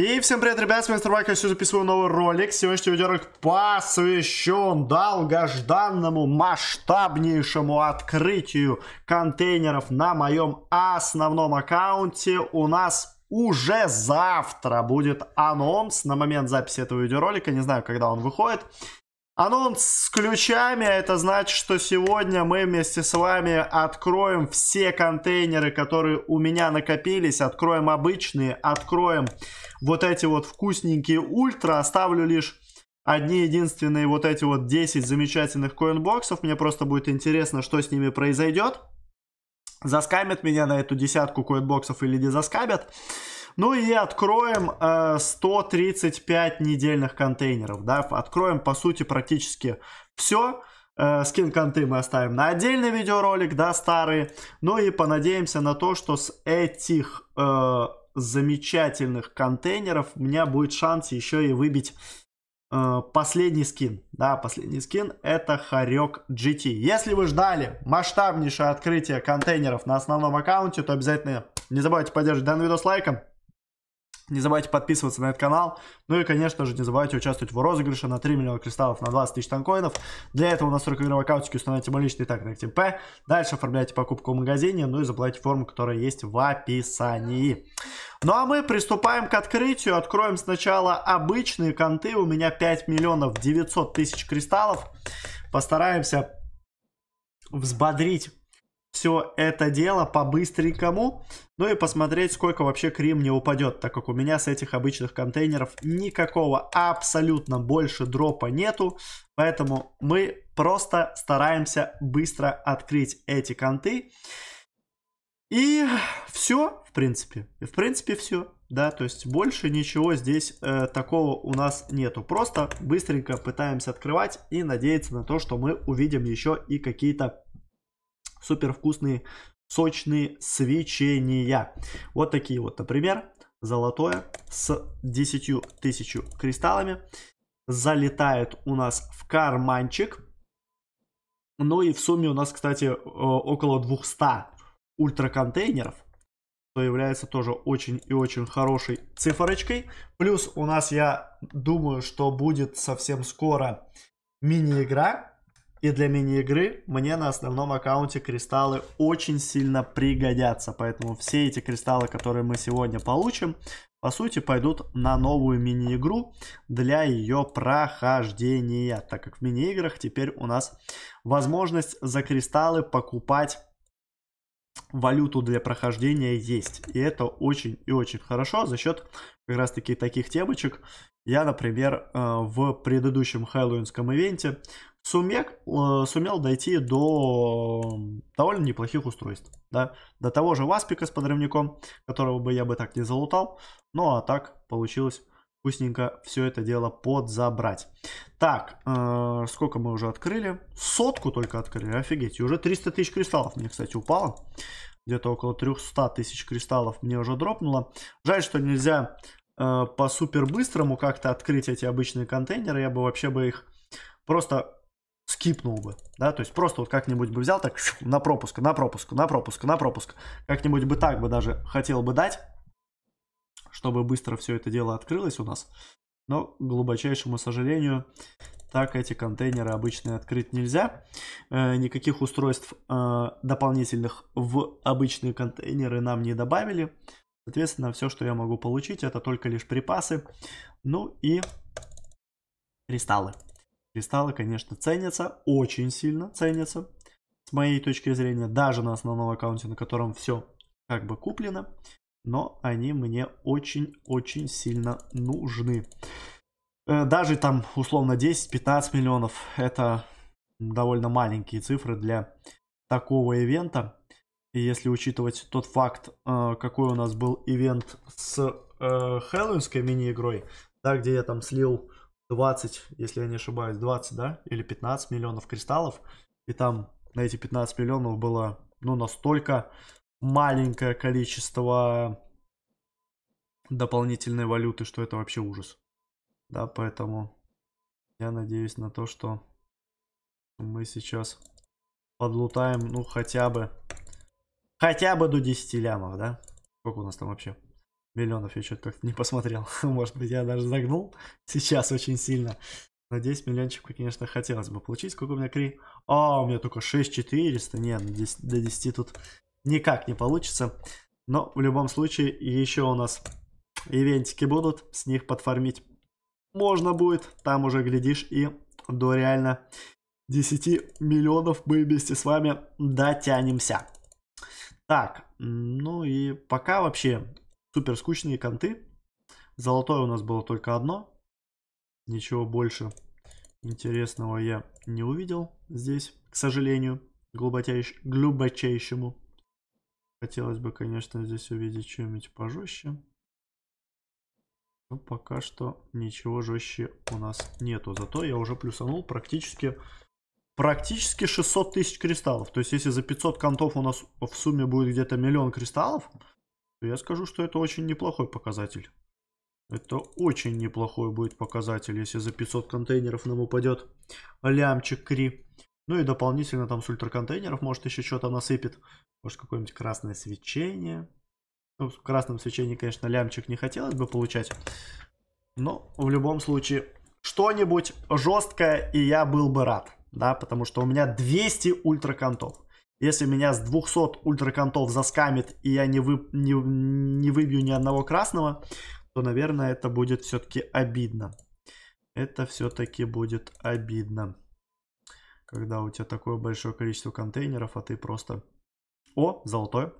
И всем привет, ребят, с вами Старбак, я сегодня записываю новый ролик. Сегодняшний видеоролик посвящен долгожданному масштабнейшему открытию контейнеров на моем основном аккаунте. У нас уже завтра будет анонс на момент записи этого видеоролика, не знаю, когда он выходит. Анонс с ключами, это значит, что сегодня мы вместе с вами откроем все контейнеры, которые у меня накопились. Откроем обычные, откроем вот эти вот вкусненькие ультра. Оставлю лишь одни единственные вот эти вот 10 замечательных коинбоксов. Мне просто будет интересно, что с ними произойдет. Заскамят меня на эту десятку коинбоксов или не заскамят. Ну и откроем э, 135 недельных контейнеров, да, откроем по сути практически все. Э, скин-конты мы оставим на отдельный видеоролик, да, старые. Ну и понадеемся на то, что с этих э, замечательных контейнеров у меня будет шанс еще и выбить э, последний скин. Да, последний скин это Харек GT. Если вы ждали масштабнейшее открытие контейнеров на основном аккаунте, то обязательно не забывайте поддерживать данный видос лайком. Не забывайте подписываться на этот канал. Ну и, конечно же, не забывайте участвовать в розыгрыше на 3 миллиона кристаллов на 20 тысяч танкоинов. Для этого у нас настройка игровой аккаунтики установите мой личный так на П. Дальше оформляйте покупку в магазине, ну и заплатите форму, которая есть в описании. Ну а мы приступаем к открытию. Откроем сначала обычные конты. У меня 5 миллионов 900 тысяч кристаллов. Постараемся взбодрить все это дело по-быстренькому. Ну и посмотреть, сколько вообще Крим не упадет, так как у меня с этих обычных контейнеров никакого абсолютно больше дропа нету. Поэтому мы просто стараемся быстро открыть эти конты. И все, в принципе. В принципе, все. Да, то есть больше ничего здесь э, такого у нас нету. Просто быстренько пытаемся открывать и надеяться на то, что мы увидим еще и какие-то супер вкусные, сочные свечения. Вот такие вот, например, золотое с 10 тысяч кристаллами залетает у нас в карманчик. Ну и в сумме у нас, кстати, э, около 200 ультраконтейнеров, что является тоже очень и очень хорошей цифрочкой. Плюс у нас, я думаю, что будет совсем скоро мини-игра, и для мини-игры мне на основном аккаунте кристаллы очень сильно пригодятся. Поэтому все эти кристаллы, которые мы сегодня получим, по сути пойдут на новую мини-игру для ее прохождения. Так как в мини-играх теперь у нас возможность за кристаллы покупать валюту для прохождения есть. И это очень и очень хорошо за счет как раз таки таких темочек. Я, например, э, в предыдущем хэллоуинском ивенте сумел, э, сумел дойти до довольно неплохих устройств. Да? До того же Васпика с подрывником, которого бы я бы так не залутал. Ну а так получилось вкусненько все это дело подзабрать. Так, э, сколько мы уже открыли? Сотку только открыли, офигеть. И уже 300 тысяч кристаллов мне, кстати, упало. Где-то около 300 тысяч кристаллов мне уже дропнуло. Жаль, что нельзя э, по супер быстрому как-то открыть эти обычные контейнеры. Я бы вообще бы их просто скипнул бы, да, то есть просто вот как-нибудь бы взял так на пропуск, на пропуск, на пропуск, на пропуск, как-нибудь бы так бы даже хотел бы дать, чтобы быстро все это дело открылось у нас, но, к глубочайшему сожалению, так эти контейнеры обычные открыть нельзя. Э, никаких устройств э, дополнительных в обычные контейнеры нам не добавили. Соответственно, все, что я могу получить, это только лишь припасы, ну и кристаллы. Кристаллы, конечно, ценятся, очень сильно ценятся, с моей точки зрения, даже на основном аккаунте, на котором все как бы куплено, но они мне очень-очень сильно нужны. Э, даже там условно 10-15 миллионов, это довольно маленькие цифры для такого ивента. И если учитывать тот факт, э, какой у нас был ивент с э, хэллоуинской мини-игрой, да, где я там слил 20, если я не ошибаюсь, 20, да, или 15 миллионов кристаллов. И там на эти 15 миллионов было, ну, настолько маленькое количество дополнительной валюты, что это вообще ужас. Да, поэтому я надеюсь на то, что мы сейчас подлутаем, ну, хотя бы, хотя бы до 10 лямов, да? Сколько у нас там вообще? Миллионов я что-то как-то не посмотрел. Может быть, я даже загнул сейчас очень сильно. На 10 миллиончиков, конечно, хотелось бы получить. Сколько у меня кри? А, у меня только 6400. Нет, 10, до 10 тут никак не получится. Но в любом случае, еще у нас ивентики будут. С них подфармить можно будет. Там уже, глядишь, и до реально 10 миллионов мы вместе с вами дотянемся. Так, ну и пока вообще супер скучные конты. Золотое у нас было только одно. Ничего больше интересного я не увидел здесь, к сожалению, глубочайш... глубочайшему. Хотелось бы, конечно, здесь увидеть что-нибудь пожестче. Но пока что ничего жестче у нас нету. Зато я уже плюсанул практически, практически 600 тысяч кристаллов. То есть, если за 500 контов у нас в сумме будет где-то миллион кристаллов, то я скажу, что это очень неплохой показатель. Это очень неплохой будет показатель, если за 500 контейнеров нам упадет лямчик кри. Ну и дополнительно там с ультраконтейнеров может еще что-то насыпет. Может какое-нибудь красное свечение. Ну, в красном свечении, конечно, лямчик не хотелось бы получать. Но в любом случае, что-нибудь жесткое, и я был бы рад. Да, потому что у меня 200 ультраконтов. Если меня с 200 ультраконтов заскамит, и я не, вы, не, не выбью ни одного красного, то, наверное, это будет все-таки обидно. Это все-таки будет обидно. Когда у тебя такое большое количество контейнеров, а ты просто... О, золотое.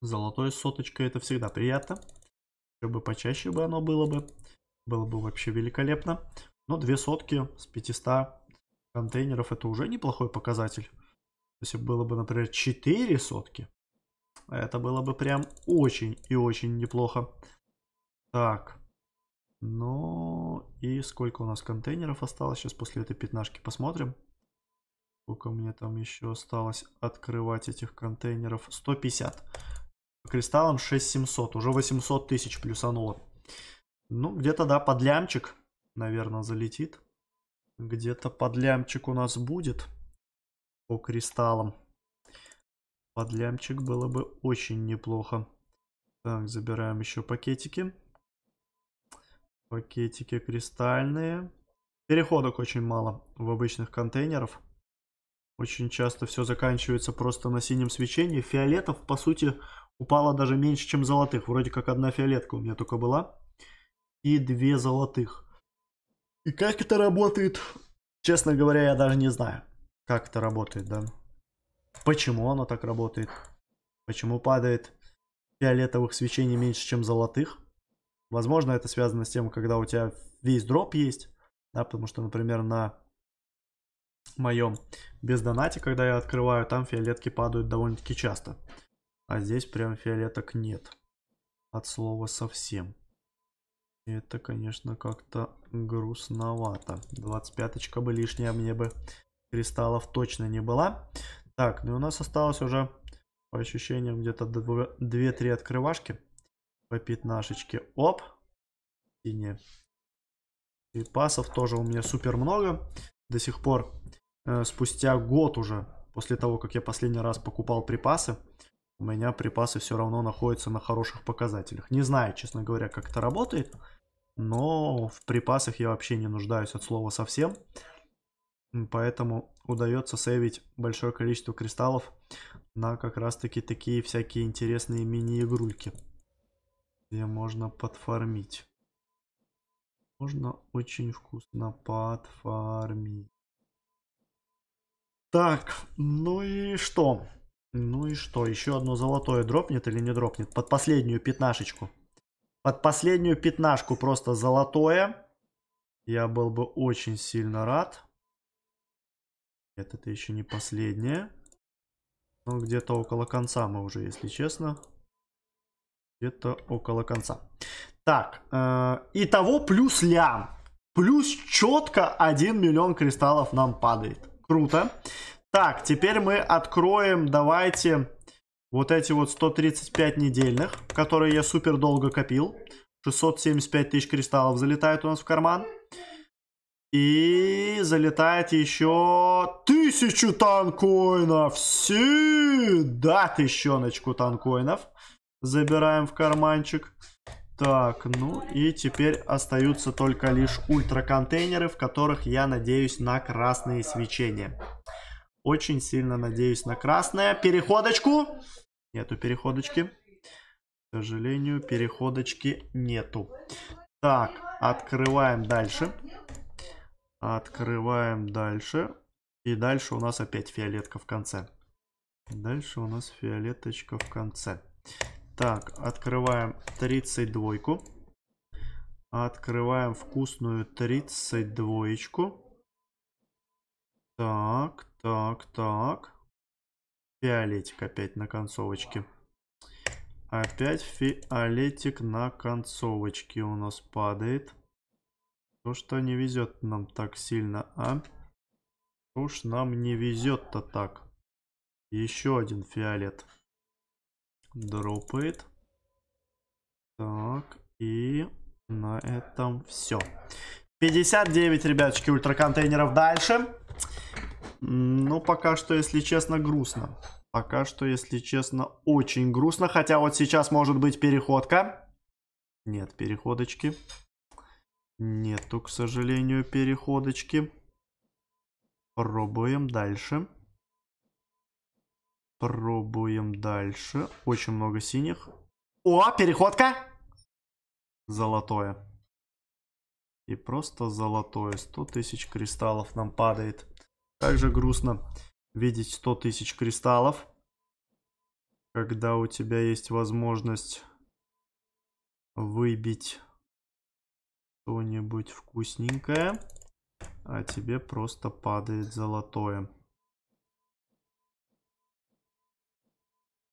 Золотое с соточкой это всегда приятно. Еще бы почаще бы оно было бы. Было бы вообще великолепно. Но две сотки с 500 контейнеров это уже неплохой показатель. Если было бы, например, 4 сотки, это было бы прям очень и очень неплохо. Так. Ну, и сколько у нас контейнеров осталось? Сейчас после этой пятнашки посмотрим. Сколько мне там еще осталось открывать этих контейнеров? 150. По кристаллам 6700. Уже 800 тысяч плюсануло. Ну, где-то, да, под лямчик, наверное, залетит. Где-то под лямчик у нас будет по кристаллам. Под лямчик было бы очень неплохо. Так, забираем еще пакетики. Пакетики кристальные. Переходок очень мало в обычных контейнеров. Очень часто все заканчивается просто на синем свечении. Фиолетов, по сути, упало даже меньше, чем золотых. Вроде как одна фиолетка у меня только была. И две золотых. И как это работает? Честно говоря, я даже не знаю, как это работает, да. Почему оно так работает? Почему падает фиолетовых свечений меньше, чем золотых? Возможно, это связано с тем, когда у тебя весь дроп есть. Да, потому что, например, на моем бездонате, когда я открываю, там фиолетки падают довольно-таки часто. А здесь прям фиолеток нет. От слова совсем. Это, конечно, как-то грустновато. 25-очка бы лишняя мне бы кристаллов точно не была. Так, ну и у нас осталось уже, по ощущениям, где-то 2-3 открывашки по пятнашечке. Оп. Синие. И пасов тоже у меня супер много. До сих пор, э, спустя год уже, после того, как я последний раз покупал припасы, у меня припасы все равно находятся на хороших показателях. Не знаю, честно говоря, как это работает, но в припасах я вообще не нуждаюсь от слова совсем. Поэтому удается сейвить большое количество кристаллов на как раз таки такие всякие интересные мини-игрульки где можно подфармить. Можно очень вкусно подфармить. Так, ну и что? Ну и что? Еще одно золотое дропнет или не дропнет? Под последнюю пятнашечку. Под последнюю пятнашку просто золотое. Я был бы очень сильно рад. Нет, это еще не последнее. Ну, где-то около конца мы уже, если честно. Где-то около конца. Так, э, итого плюс лям. Плюс четко 1 миллион кристаллов нам падает. Круто. Так, теперь мы откроем, давайте, вот эти вот 135 недельных, которые я супер долго копил. 675 тысяч кристаллов залетает у нас в карман. И залетает еще тысячу танкоинов. Си! Да, тысячоночку танкоинов. Забираем в карманчик. Так, ну и теперь остаются только лишь ультраконтейнеры, в которых я надеюсь на красные свечения. Очень сильно надеюсь на красное. Переходочку. Нету переходочки. К сожалению, переходочки нету. Так, открываем дальше. Открываем дальше. И дальше у нас опять фиолетка в конце. Дальше у нас фиолеточка в конце. Так, открываем 32. Открываем вкусную 32. Так, так, так. Фиолетик опять на концовочке. Опять фиолетик на концовочке у нас падает. То, что не везет нам так сильно, а? Уж нам не везет-то так. Еще один фиолет. Дропает. Так, и на этом все. 59, ребяточки, ультраконтейнеров дальше. Ну, пока что, если честно, грустно. Пока что, если честно, очень грустно. Хотя вот сейчас может быть переходка. Нет, переходочки. Нету, к сожалению, переходочки. Пробуем дальше. Пробуем дальше. Очень много синих. О, переходка! Золотое. И просто золотое. 100 тысяч кристаллов нам падает. Как же грустно видеть 100 тысяч кристаллов. Когда у тебя есть возможность выбить что-нибудь вкусненькое. А тебе просто падает золотое.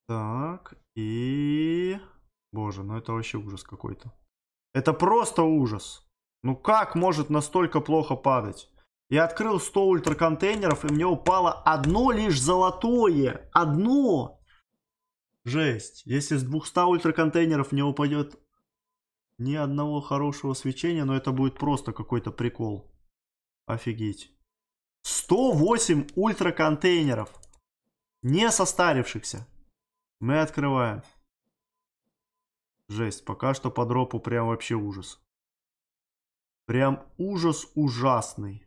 Так, и... Боже, ну это вообще ужас какой-то. Это просто ужас. Ну как может настолько плохо падать? Я открыл 100 ультраконтейнеров, и мне упало одно лишь золотое. Одно! Жесть. Если с 200 ультраконтейнеров не упадет ни одного хорошего свечения, но это будет просто какой-то прикол. Офигеть. 108 ультраконтейнеров. Не состарившихся. Мы открываем. Жесть. Пока что по дропу прям вообще ужас. Прям ужас ужасный.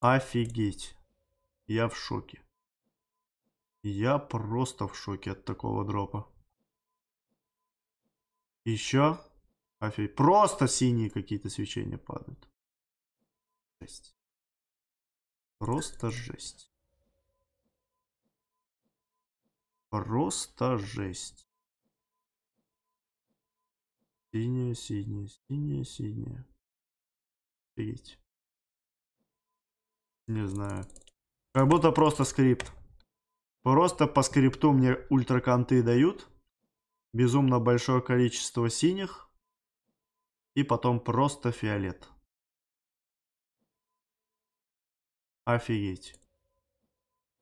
Офигеть. Я в шоке. Я просто в шоке от такого дропа. Еще. Офигеть. Просто синие какие-то свечения падают. Жесть. Просто жесть. Просто жесть. Синяя, синяя, синяя, синяя. Офигеть. Не знаю. Как будто просто скрипт. Просто по скрипту мне ультраканты дают. Безумно большое количество синих. И потом просто фиолет. Офигеть.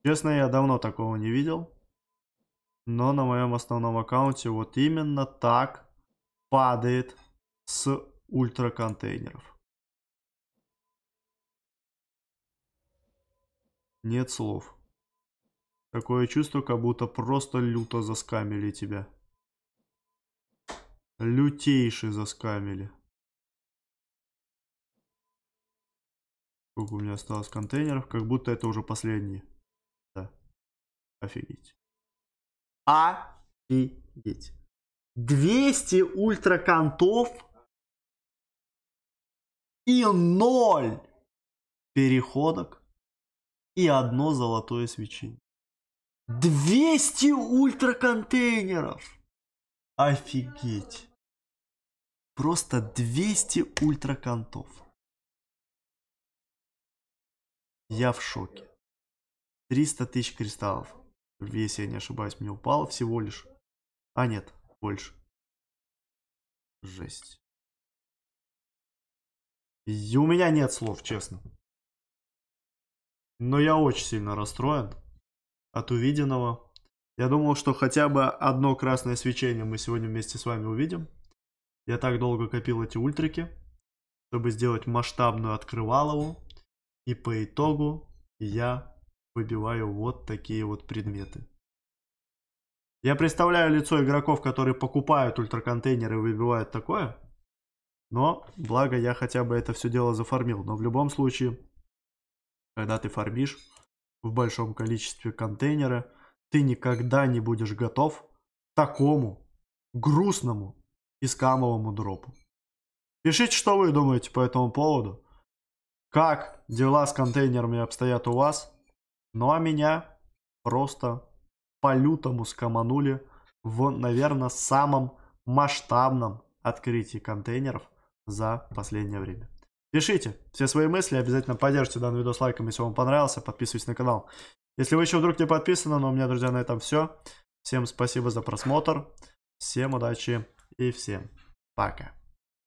Честно, я давно такого не видел. Но на моем основном аккаунте вот именно так падает с ультраконтейнеров. Нет слов. Такое чувство, как будто просто люто заскамили тебя. Лютейший заскамили. Сколько у меня осталось контейнеров? Как будто это уже последние. Да. Офигеть. Офигеть. 200 ультракантов и ноль переходок и одно золотое свечение. 200 ультраконтейнеров! Офигеть! Просто 200 ультраконтов. Я в шоке. 300 тысяч кристаллов. Если я не ошибаюсь, мне упало всего лишь. А нет, больше. Жесть. И у меня нет слов, честно. Но я очень сильно расстроен от увиденного. Я думал, что хотя бы одно красное свечение мы сегодня вместе с вами увидим. Я так долго копил эти ультрики, чтобы сделать масштабную открывалову. И по итогу я выбиваю вот такие вот предметы. Я представляю лицо игроков, которые покупают ультраконтейнеры и выбивают такое. Но, благо, я хотя бы это все дело зафармил. Но в любом случае, когда ты фармишь в большом количестве контейнера, ты никогда не будешь готов к такому грустному и скамовому дропу. Пишите, что вы думаете по этому поводу. Как дела с контейнерами обстоят у вас. Ну а меня просто по-лютому скоманули в, наверное, самом масштабном открытии контейнеров за последнее время. Пишите все свои мысли, обязательно поддержите данный видос лайком, если вам понравился, подписывайтесь на канал. Если вы еще вдруг не подписаны, но у меня, друзья, на этом все. Всем спасибо за просмотр, всем удачи и всем пока.